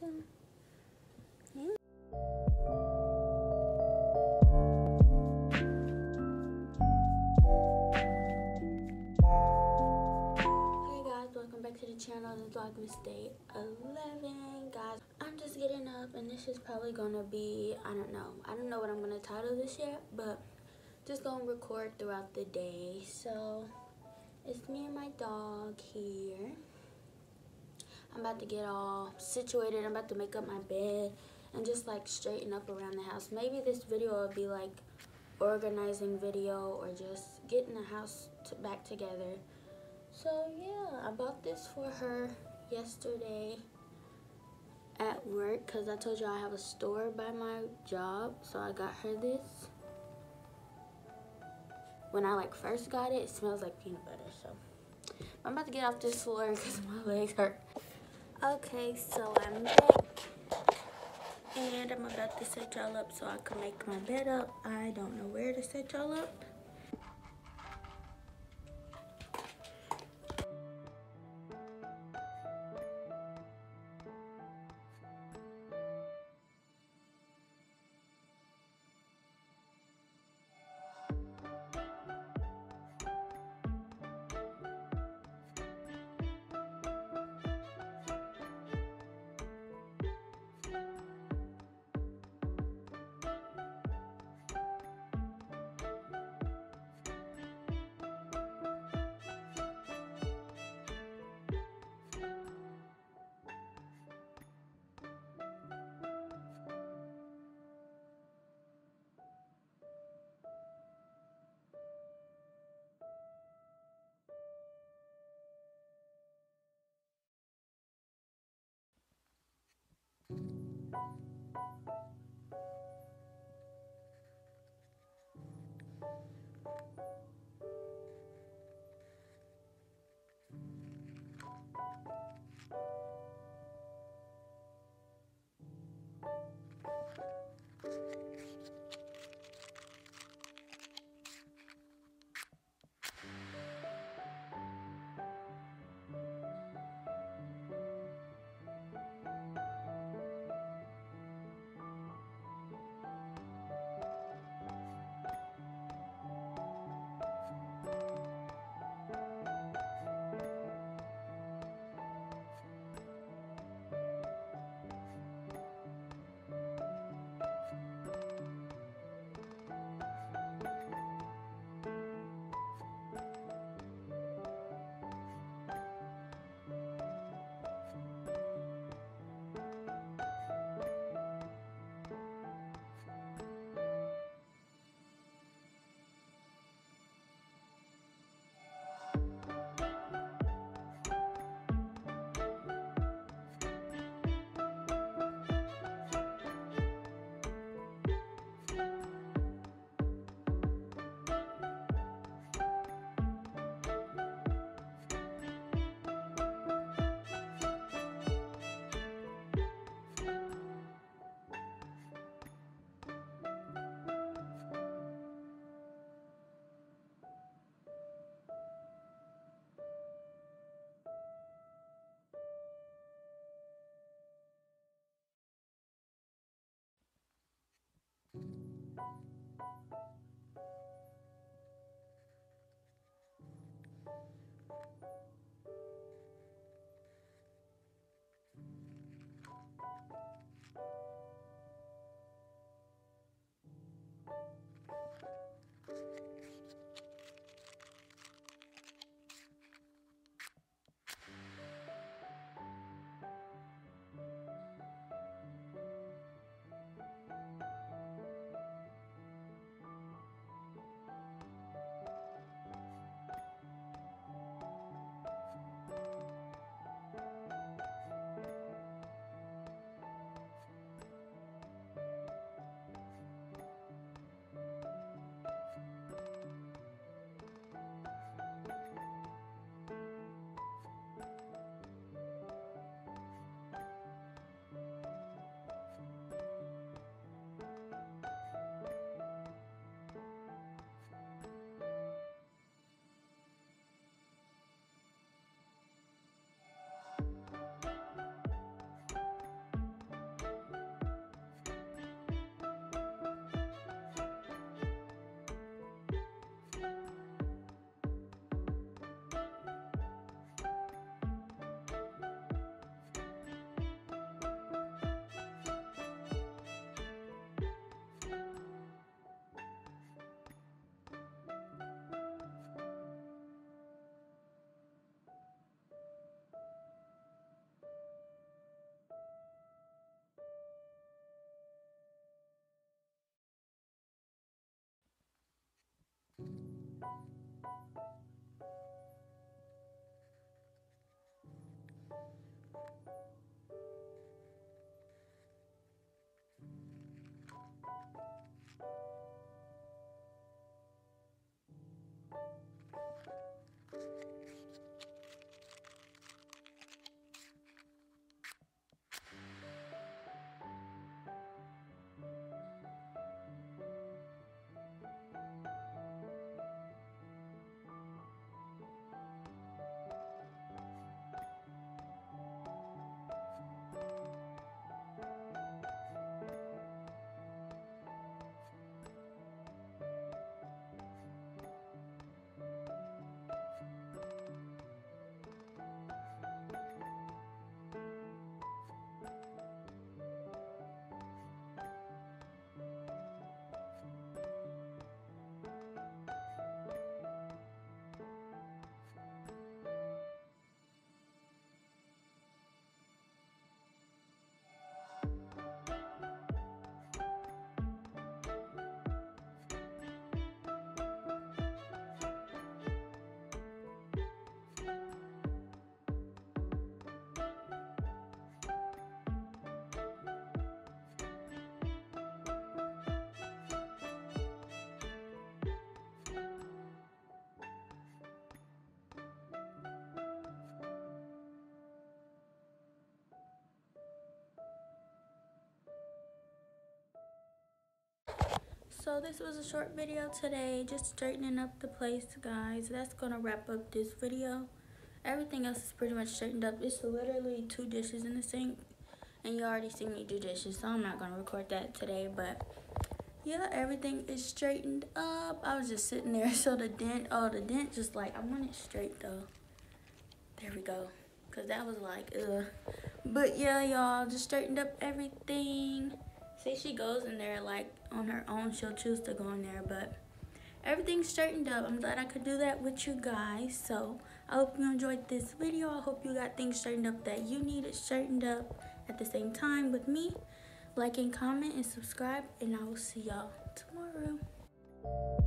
Yeah. Hey guys, welcome back to the channel. This is Vlogmas Day 11. Guys, I'm just getting up and this is probably gonna be, I don't know. I don't know what I'm gonna title this yet, but just gonna record throughout the day. So, it's me and my dog here. I'm about to get all situated. I'm about to make up my bed and just like straighten up around the house. Maybe this video will be like organizing video or just getting the house to back together. So yeah, I bought this for her yesterday at work because I told you I have a store by my job. So I got her this. When I like first got it, it smells like peanut butter. So I'm about to get off this floor because my legs hurt. Okay, so I'm back. And I'm about to set y'all up so I can make my bed up. I don't know where to set y'all up. This was a short video today just straightening up the place guys. That's gonna wrap up this video. Everything else is pretty much straightened up. It's literally two dishes in the sink and you already see me do dishes so i'm not gonna record that today but yeah everything is straightened up. I was just sitting there so the dent oh the dent just like i want it straight though. There we go because that was like ugh. But yeah y'all just straightened up everything say she goes in there like on her own she'll choose to go in there but everything's straightened up. I'm glad i could do that with you guys. So i hope you enjoyed this video. I hope you got things straightened up that you needed straightened up at the same time with me. Like and comment and subscribe and i will see y'all tomorrow